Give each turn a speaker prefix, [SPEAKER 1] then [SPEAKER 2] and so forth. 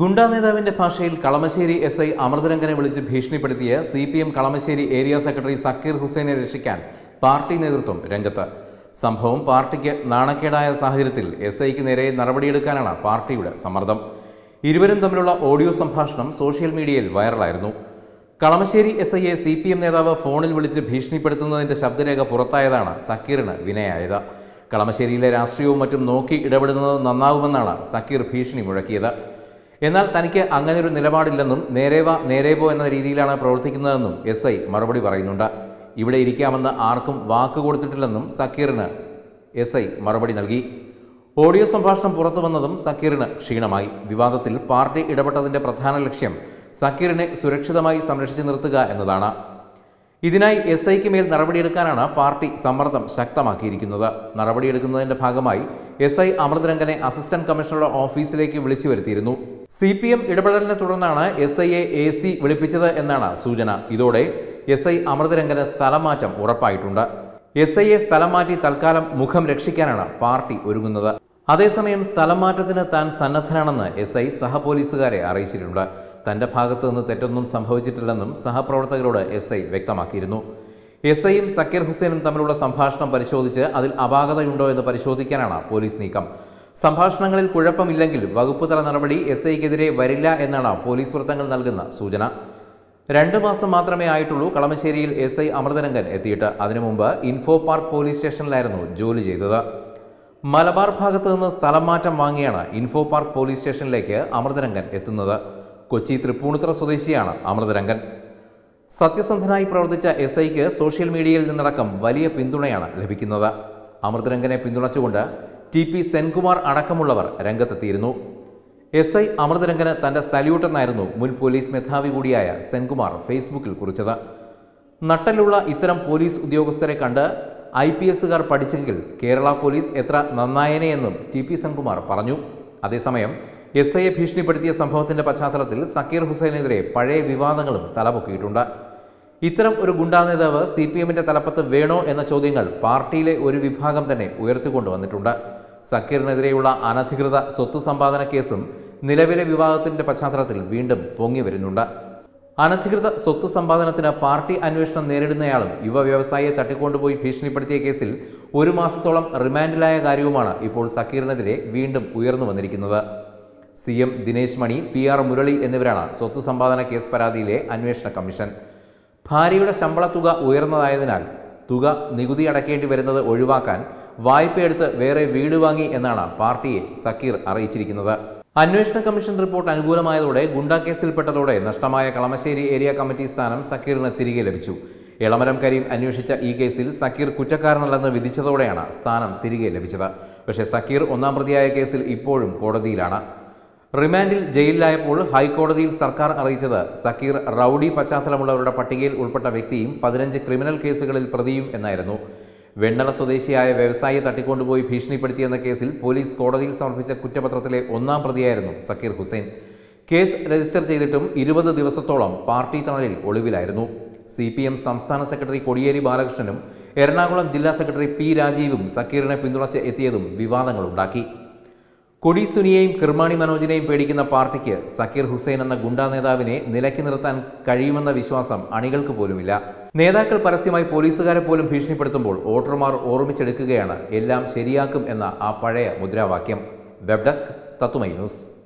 [SPEAKER 1] ഗുണ്ടാ നേതാവിന്റെ ഭാഷയിൽ Kalamassery S I അമൃതരംഗനെ വിളിച്ച് ഭീഷണിപ്പെടുത്തിയ C P M Kalamassery area secretary Zakir ഹുസൈനെ രക്ഷിക്കാൻ പാർട്ടി നേതൃത്വം രംഗത്ത് സംഭവം പാർട്ടിക്ക് നാണക്കേടായ സാഹചര്യത്തിൽ എസ് ഐക്ക് നേരെ നടപടിയെടുക്കാനാണ് പാർട്ടിയുടെ സമ്മർദ്ദം ഇരുവരും തമ്മിലുള്ള ഓഡിയോ സംഭാഷണം സോഷ്യൽ മീഡിയയിൽ വൈറലായിരുന്നു കളമശ്ശേരി എസ് ഐയെ സി പി എം നേതാവ് ഫോണിൽ വിളിച്ച് ഭീഷണിപ്പെടുത്തുന്നതിന്റെ ശബ്ദരേഖ പുറത്തായതാണ് സക്കീറിന് വിനയായത് കളമശ്ശേരിയിലെ രാഷ്ട്രീയവും മറ്റും നോക്കി ഇടപെടുന്നത് നന്നാകുമെന്നാണ് സക്കീർ ഭീഷണി മുഴക്കിയത് എന്നാൽ തനിക്ക് അങ്ങനെ ഒരു നിലപാടില്ലെന്നും നേരേവ നേരേവോ എന്ന രീതിയിലാണ് പ്രവർത്തിക്കുന്നതെന്നും എസ് ഐ മറുപടി പറയുന്നുണ്ട് ഇവിടെ ഇരിക്കാമെന്ന് ആർക്കും വാക്ക് കൊടുത്തിട്ടില്ലെന്നും സക്കീറിന് എസ് ഐ മറുപടി നൽകി ഓഡിയോ സംഭാഷണം പുറത്തു വന്നതും സക്കീറിന് ക്ഷീണമായി വിവാദത്തിൽ പാർട്ടി ഇടപെട്ടതിന്റെ പ്രധാന ലക്ഷ്യം സക്കീറിനെ സുരക്ഷിതമായി സംരക്ഷിച്ചു നിർത്തുക എന്നതാണ് ഇതിനായി എസ് ഐക്ക് മേൽ നടപടിയെടുക്കാനാണ് പാർട്ടി സമ്മർദ്ദം ശക്തമാക്കിയിരിക്കുന്നത് നടപടിയെടുക്കുന്നതിന്റെ ഭാഗമായി എസ് ഐ അമൃതരംഗനെ അസിസ്റ്റന്റ് കമ്മീഷണറുടെ ഓഫീസിലേക്ക് വിളിച്ചു വരുത്തിയിരുന്നു സി പി എം ഇടപെടലിനെ തുടർന്നാണ് എസ് ഐ എ സി വിളിപ്പിച്ചത് എന്നാണ് സൂചന ഇതോടെ എസ് ഐ അമൃതരംഗന് സ്ഥലമാറ്റം ഉറപ്പായിട്ടുണ്ട് എസ് ഐയെ സ്ഥലം മാറ്റി തൽക്കാലം മുഖം രക്ഷിക്കാനാണ് പാർട്ടി ഒരുങ്ങുന്നത് അതേസമയം സ്ഥലം മാറ്റത്തിന് താൻ സന്നദ്ധനാണെന്ന് എസ് ഐ സഹപോലീസുകാരെ അറിയിച്ചിട്ടുണ്ട് തന്റെ ഭാഗത്തു നിന്ന് തെറ്റൊന്നും സംഭവിച്ചിട്ടില്ലെന്നും സഹപ്രവർത്തകരോട് എസ് ഐ വ്യക്തമാക്കിയിരുന്നു എസ് ഐയും സക്കീർ ഹുസൈനും തമ്മിലുള്ള സംഭാഷണം പരിശോധിച്ച് അതിൽ അപാകതയുണ്ടോ എന്ന് പരിശോധിക്കാനാണ് പോലീസ് നീക്കം സംഭാഷണങ്ങളിൽ കുഴപ്പമില്ലെങ്കിൽ വകുപ്പ് തല നടപടി എസ് ഐക്കെതിരെ വരില്ല എന്നാണ് പോലീസ് വൃത്തങ്ങൾ നൽകുന്ന സൂചന രണ്ട് മാസം മാത്രമേ ആയിട്ടുള്ളൂ കളമശ്ശേരിയിൽ എസ് ഐ അമൃതരംഗൻ എത്തിയിട്ട് അതിനു മുമ്പ് ഇൻഫോ പാർക്ക് പോലീസ് സ്റ്റേഷനിലായിരുന്നു ജോലി ചെയ്തത് മലബാർ ഭാഗത്ത് നിന്ന് സ്ഥലം മാറ്റം വാങ്ങിയാണ് ഇൻഫോ പാർക്ക് പോലീസ് സ്റ്റേഷനിലേക്ക് അമൃതരംഗൻ എത്തുന്നത് കൊച്ചി തൃപ്പൂണിത്തുറ സ്വദേശിയാണ് അമൃതരംഗൻ സത്യസന്ധനായി പ്രവർത്തിച്ച എസ് ഐക്ക് സോഷ്യൽ മീഡിയയിൽ നിന്നടക്കം വലിയ പിന്തുണയാണ് ലഭിക്കുന്നത് അമൃതരംഗനെ പിന്തുണച്ചുകൊണ്ട് ടി പി സെൻകുമാർ അടക്കമുള്ളവർ രംഗത്തെത്തിയിരുന്നു എസ് ഐ അമൃതരംഗന് സല്യൂട്ട് സല്യൂട്ടെന്നായിരുന്നു മുൻ പോലീസ് മേധാവി കൂടിയായ സെൻകുമാർ ഫേസ്ബുക്കിൽ കുറിച്ചത് നട്ടലുള്ള ഇത്തരം പോലീസ് ഉദ്യോഗസ്ഥരെ കണ്ട് ഐ പി എസുകാർ പഠിച്ചെങ്കിൽ കേരള പോലീസ് എത്ര നന്നായനെയെന്നും ടി പി സെൻകുമാർ പറഞ്ഞു അതേസമയം എസ് ഐയെ ഭീഷണിപ്പെടുത്തിയ സംഭവത്തിന്റെ പശ്ചാത്തലത്തിൽ സക്കീർ ഹുസൈനെതിരെ പഴയ വിവാദങ്ങളും തലപൊക്കിയിട്ടുണ്ട് ഇത്തരം ഒരു ഗുണ്ടാ നേതാവ് സി പി എമ്മിന്റെ തലപ്പത്ത് വേണോ എന്ന ചോദ്യങ്ങൾ പാർട്ടിയിലെ ഒരു വിഭാഗം തന്നെ ഉയർത്തിക്കൊണ്ടുവന്നിട്ടുണ്ട് സക്കീറിനെതിരെയുള്ള അനധികൃത സ്വത്ത് സമ്പാദന കേസും നിലവിലെ വിവാദത്തിന്റെ പശ്ചാത്തലത്തിൽ വീണ്ടും പൊങ്ങി വരുന്നുണ്ട് അനധികൃത സ്വത്ത് സമ്പാദനത്തിന് പാർട്ടി അന്വേഷണം നേരിടുന്നയാളും യുവ വ്യവസായിയെ തട്ടിക്കൊണ്ടുപോയി ഭീഷണിപ്പെടുത്തിയ കേസിൽ ഒരു മാസത്തോളം റിമാൻഡിലായ കാര്യവുമാണ് ഇപ്പോൾ സക്കീറിനെതിരെ വീണ്ടും ഉയർന്നു വന്നിരിക്കുന്നത് C M Dinesh Mani P R Murali എന്നിവരാണ് സ്വത്ത് സമ്പാദന കേസ് പരാതിയിലെ അന്വേഷണ കമ്മീഷൻ ഭാര്യയുടെ ശമ്പള തുക ഉയർന്നതായതിനാൽ തുക നികുതി അടക്കേണ്ടി വരുന്നത് ഒഴിവാക്കാൻ വായ്പയെടുത്ത് വേറെ വീട് വാങ്ങി എന്നാണ് പാർട്ടിയെ സക്കീർ അറിയിച്ചിരിക്കുന്നത് അന്വേഷണ കമ്മീഷൻ റിപ്പോർട്ട് അനുകൂലമായതോടെ കേസിൽപ്പെട്ടതോടെ നഷ്ടമായ കളമശ്ശേരി ഏരിയ കമ്മിറ്റി സ്ഥാനം സക്കീറിന് തിരികെ ലഭിച്ചു ഇളമരം കരീം അന്വേഷിച്ച ഈ കേസിൽ സക്കീർ കുറ്റക്കാരനല്ലെന്ന് വിധിച്ചതോടെയാണ് സ്ഥാനം തിരികെ ലഭിച്ചത് പക്ഷേ സക്കീർ ഒന്നാം പ്രതിയായ കേസിൽ ഇപ്പോഴും കോടതിയിലാണ് റിമാൻഡിൽ ജയിലിലായപ്പോൾ ഹൈക്കോടതിയിൽ സർക്കാർ അറിയിച്ചത് സക്കീർ റൌഡി പശ്ചാത്തലമുള്ളവരുടെ പട്ടികയിൽ ഉൾപ്പെട്ട വ്യക്തിയും പതിനഞ്ച് ക്രിമിനൽ കേസുകളിൽ പ്രതിയും എന്നായിരുന്നു വെണ്ണള സ്വദേശിയായ വ്യവസായിയെ തട്ടിക്കൊണ്ടുപോയി ഭീഷണിപ്പെടുത്തിയെന്ന കേസിൽ പോലീസ് കോടതിയിൽ സമർപ്പിച്ച കുറ്റപത്രത്തിലെ ഒന്നാം പ്രതിയായിരുന്നു സക്കീർ ഹുസൈൻ കേസ് രജിസ്റ്റർ ചെയ്തിട്ടും ഇരുപത് ദിവസത്തോളം പാർട്ടി തണലിൽ ഒളിവിലായിരുന്നു സി പി എം സംസ്ഥാന സെക്രട്ടറി കോടിയേരി ബാലകൃഷ്ണനും എറണാകുളം ജില്ലാ സെക്രട്ടറി പി രാജീവും സക്കീറിനെ പിന്തുണച്ച് എത്തിയതും വിവാദങ്ങളുണ്ടാക്കി കൊടി സുനിയെയും കിർമാണി മനോജിനെയും പേടിക്കുന്ന പാർട്ടിക്ക് സക്കീർ ഹുസൈൻ എന്ന ഗുണ്ടാ നേതാവിനെ നിലക്കി നിർത്താൻ കഴിയുമെന്ന വിശ്വാസം അണികൾക്ക് പോലുമില്ല നേതാക്കൾ പരസ്യമായി പോലീസുകാരെ പോലും ഭീഷണിപ്പെടുത്തുമ്പോൾ വോട്ടർമാർ ഓർമ്മിച്ചെടുക്കുകയാണ് എല്ലാം ശരിയാക്കും എന്ന ആ പഴയ മുദ്രാവാക്യം വെബ് ഡെസ്ക് തത്തുമൈ ന്യൂസ്